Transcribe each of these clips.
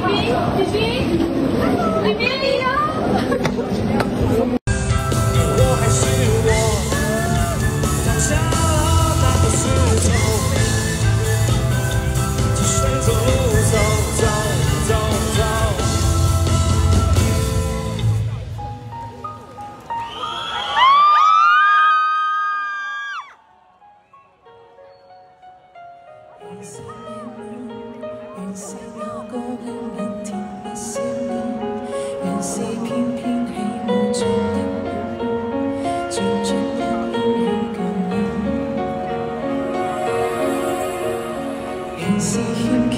李群，李群，你别离我。原是那个令人甜蜜笑脸，原是翩翩起舞中的你，像昨天一样美。仍是欠缺，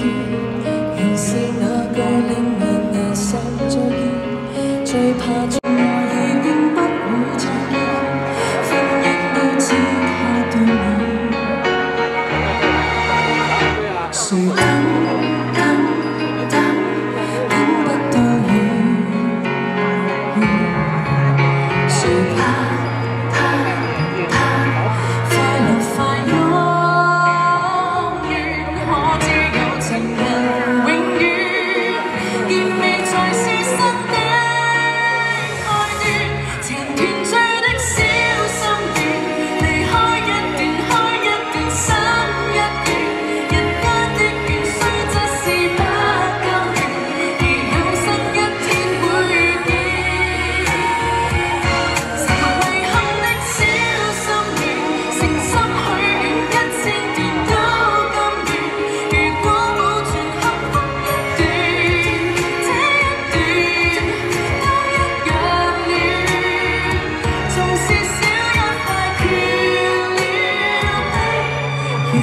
仍是那个令人难受。再见，最怕在遇见不会再见，分一都只怕对你。sing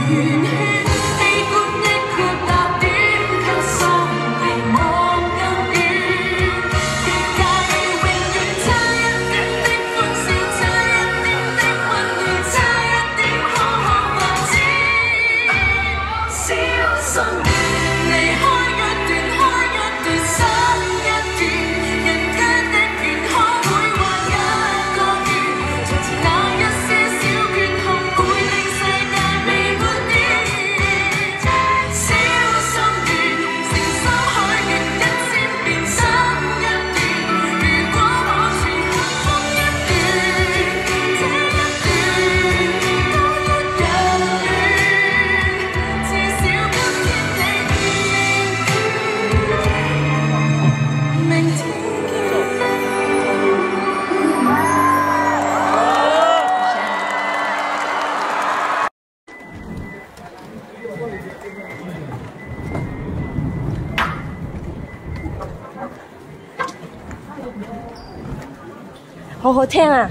you. 好好听啊！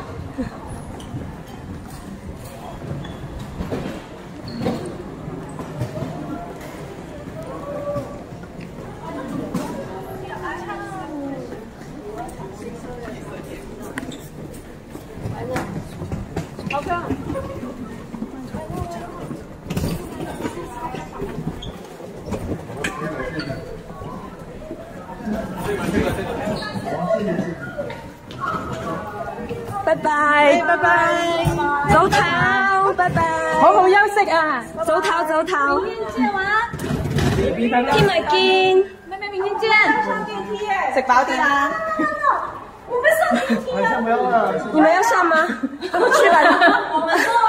来啦，拜拜，拜拜，早唞，拜拜，好好休息啊，早唞，早唞。明天见哇，明见。明天见。明天见。明天见。明天见。明天见。明天见。明天见。们天见。明天见。明天见。